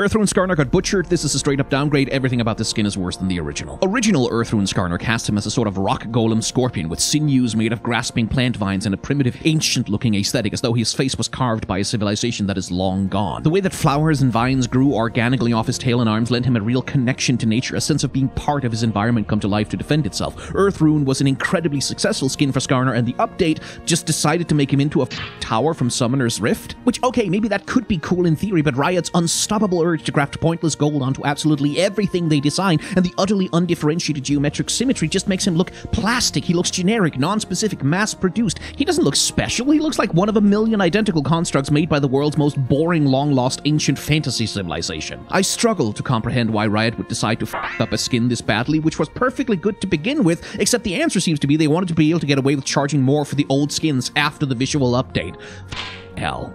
Earthrune Skarner got butchered. This is a straight up downgrade. Everything about this skin is worse than the original. Original Earthrune Skarner cast him as a sort of rock golem scorpion with sinews made of grasping plant vines and a primitive, ancient looking aesthetic, as though his face was carved by a civilization that is long gone. The way that flowers and vines grew organically off his tail and arms lent him a real connection to nature, a sense of being part of his environment come to life to defend itself. Earthrune was an incredibly successful skin for Skarner, and the update just decided to make him into a tower from Summoner's Rift. Which, okay, maybe that could be cool in theory, but Riot's unstoppable urge to graft pointless gold onto absolutely everything they design, and the utterly undifferentiated geometric symmetry just makes him look plastic. He looks generic, non-specific, mass-produced. He doesn't look special. He looks like one of a million identical constructs made by the world's most boring, long-lost ancient fantasy civilization. I struggle to comprehend why Riot would decide to f up a skin this badly, which was perfectly good to begin with, except the answer seems to be they wanted to be able to get away with charging more for the old skins after the visual update. Hell.